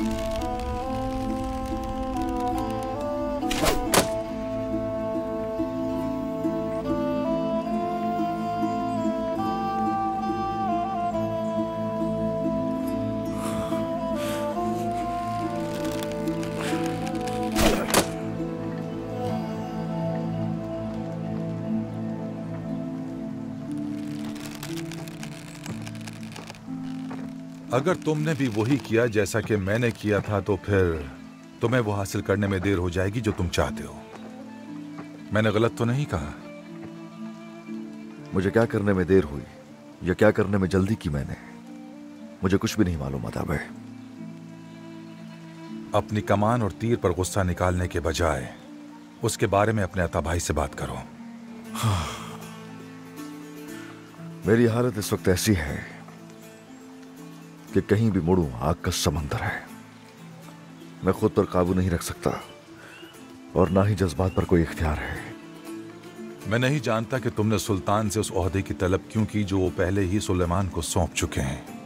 Música अगर तुमने भी वही किया जैसा कि मैंने किया था तो फिर तुम्हें वो हासिल करने में देर हो जाएगी जो तुम चाहते हो। मैंने गलत तो नहीं कहा? मुझे क्या करने में देर हुई या क्या करने में जल्दी की मैंने? मुझे कुछ भी नहीं मालूम आता भाई अपनी कमान और तीर पर गुस्सा निकालने के बजाय उसके बारे में अपने अता भाई से बात करो। मेरी हालत इस वक्त ऐसी है कि कहीं भी मुड़ू, आग का समंदर है। मैं खुद पर काबू नहीं रख सकता, और ना ही जज्बात पर कोई इख्तियार है। मैं नहीं जानता कि तुमने सुल्तान से उस ओहदे की तलब क्यों की, जो वो पहले ही सुलेमान को सौंप चुके हैं।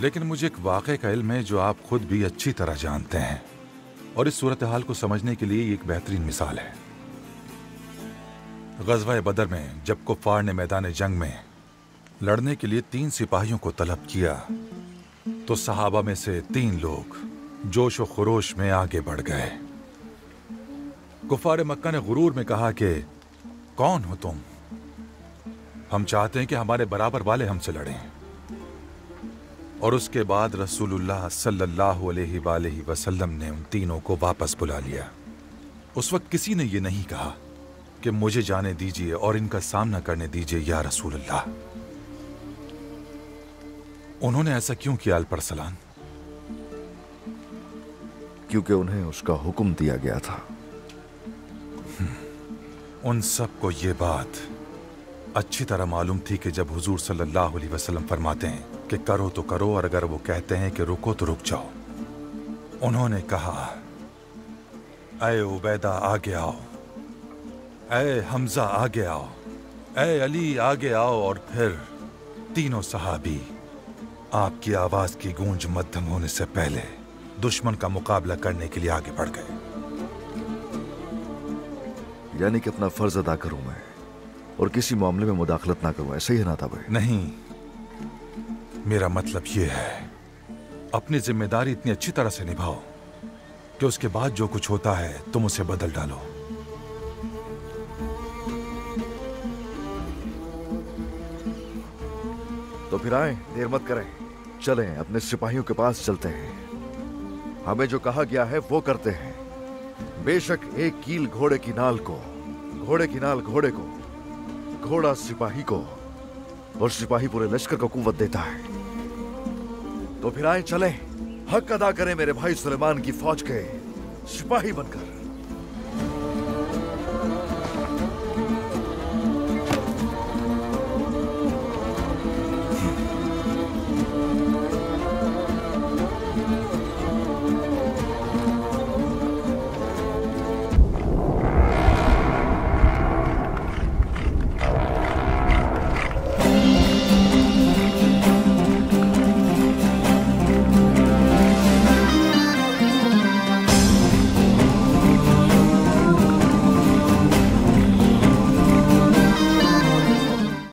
लेकिन मुझे एक वाक़े का इल्म है, जो आप खुद भी अच्छी तरह जानते हैं, और इस सूरत हाल को समझने के लिए एक बेहतरीन मिसाल है। गजवा बदर में, जब कुफार ने मैदान जंग में लड़ने के लिए तीन सिपाहियों को तलब किया। तो सहाबा में से तीन लोग जोश व खरोश में आगे बढ़ गए। कुफार मक्का ने गुरूर में कहा कि, कौन हो तुम? हम चाहते हैं कि हमारे बराबर वाले हमसे लड़ें। और उसके बाद रसूलुल्लाह सल्लल्लाहु अलैहि वसल्लम ने उन तीनों को वापस बुला लिया। उस वक्त किसी ने यह नहीं कहा कि मुझे जाने दीजिए और इनका सामना करने दीजिए या रसूलुल्लाह। उन्होंने ऐसा क्यों किया अल्परसलान? क्योंकि उन्हें उसका हुक्म दिया गया था। उन सबको ये बात अच्छी तरह मालूम थी कि जब हुजूर सल्लल्लाहु अलैहि वसल्लम फरमाते हैं कि करो तो करो और अगर वो कहते हैं कि रुको तो रुक जाओ। उन्होंने कहा अय उबैदा आगे आओ। अय हमजा आगे आओ। अय अली आगे आओ। और फिर तीनों सहाबी आपकी आवाज़ की गूंज मध्यम होने से पहले दुश्मन का मुकाबला करने के लिए आगे बढ़ गए। यानी कि अपना फ़र्ज़ अदा करूँ मैं और किसी मामले में मुदाखलत ना करूँ ऐसे ही ना था भाई? नहीं मेरा मतलब यह है अपनी ज़िम्मेदारी इतनी अच्छी तरह से निभाओ कि उसके बाद जो कुछ होता है तुम उसे बदल डालो। तो फिर आए देर मत करें। चलें, अपने सिपाहियों के पास चलते हैं। हमें जो कहा गया है, वो करते हैं। बेशक एक कील घोड़े की नाल को, घोड़े की नाल घोड़े को, घोड़ा सिपाही को, और सिपाही पूरे लश्कर को कुवत देता है। तो फिर आए चले, हक अदा करें मेरे भाई सुलेमान की फौज के सिपाही बनकर।